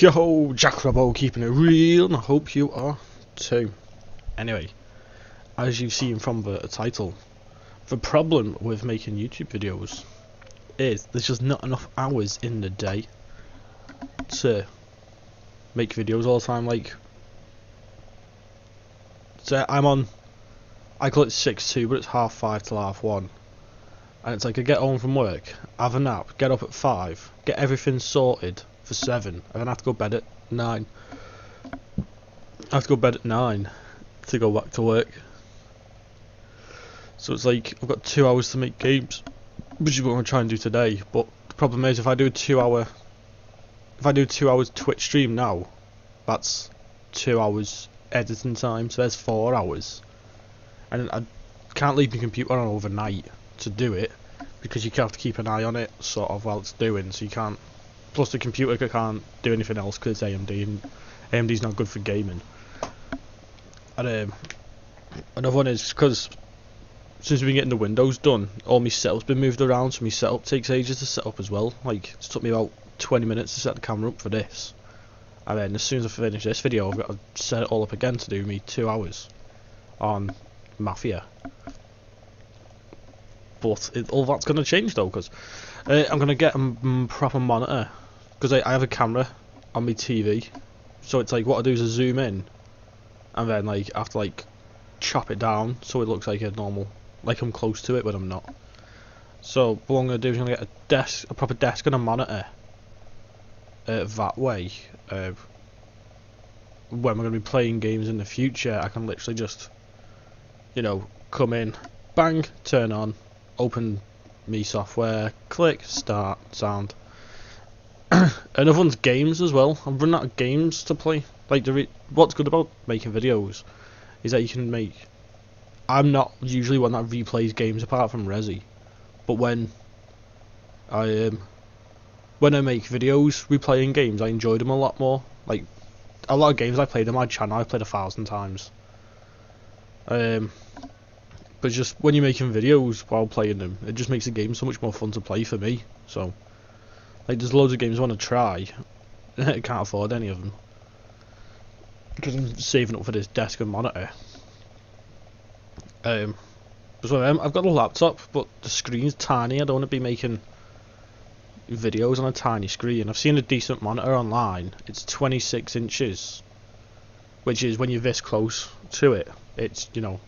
Yo, Jack Robbo keeping it real, and I hope you are too. Anyway, as you've seen from the title, the problem with making YouTube videos is there's just not enough hours in the day to make videos all the time. Like, so I'm on, I call it 6 2, but it's half 5 till half 1. And it's like I get home from work, have a nap, get up at 5, get everything sorted for 7, and then I have to go bed at 9. I have to go bed at 9 to go back to work. So it's like I've got 2 hours to make games, which is what I'm to try and do today. But the problem is if I do a 2 hour if I do 2 hours Twitch stream now, that's 2 hours editing time, so there's 4 hours. And I can't leave my computer on overnight to do it because you have to keep an eye on it sort of while it's doing so you can't plus the computer can't do anything else because it's AMD and AMD's not good for gaming. And um, another one is because since we've been getting the windows done all my setup's been moved around so my setup takes ages to set up as well. Like it took me about 20 minutes to set the camera up for this. And then as soon as I finish this video I've got to set it all up again to do me two hours on Mafia but it, all that's going to change though because uh, I'm going to get a proper monitor because I, I have a camera on my TV so it's like what I do is I zoom in and then like I have to like chop it down so it looks like a normal like I'm close to it but I'm not. So what I'm to do is I'm to get a desk a proper desk and a monitor uh, that way uh, when we're going to be playing games in the future I can literally just you know come in bang turn on open me software, click, start, sound. Another one's games as well. I'm running out of games to play. Like, the what's good about making videos is that you can make. I'm not usually one that replays games apart from Resi, but when I um, when I make videos replaying games, I enjoy them a lot more. Like a lot of games I played on my channel, I've played a thousand times. Um, but just when you're making videos while playing them, it just makes the game so much more fun to play for me. So, like, there's loads of games I want to try. I can't afford any of them because I'm saving up for this desk and monitor. Um, so um, I've got a laptop, but the screen's tiny. I don't want to be making videos on a tiny screen. I've seen a decent monitor online. It's 26 inches, which is when you're this close to it, it's you know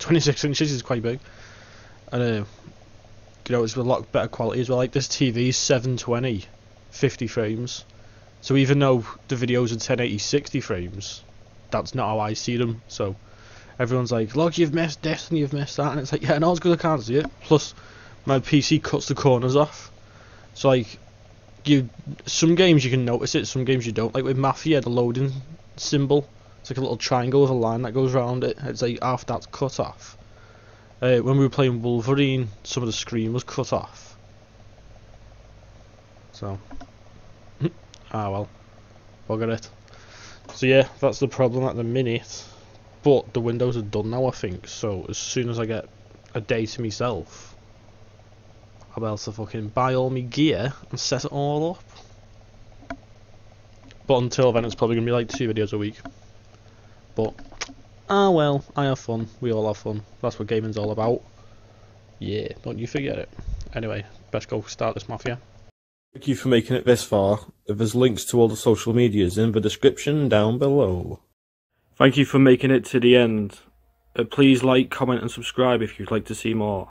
26 inches is quite big. And, uh, you know, it's a lot better quality as well. Like, this TV is 720, 50 frames. So even though the videos are 1080, 60 frames, that's not how I see them. So everyone's like, look, you've missed Destiny, you've missed that. And it's like, yeah, no, it's because I can't see it. Plus, my PC cuts the corners off. So, like, you some games you can notice it, some games you don't. Like with Mafia, the loading symbol it's like a little triangle with a line that goes around it. It's like half that's cut off. Uh, when we were playing Wolverine, some of the screen was cut off. So, ah well, bugger it. So yeah, that's the problem at the minute. But the windows are done now, I think. So as soon as I get a day to myself, I'll be able to fucking buy all my gear and set it all up. But until then, it's probably gonna be like two videos a week. But, ah well, I have fun. We all have fun. That's what gaming's all about. Yeah, don't you forget it. Anyway, best go start this mafia. Thank you for making it this far. There's links to all the social medias in the description down below. Thank you for making it to the end. Uh, please like, comment and subscribe if you'd like to see more.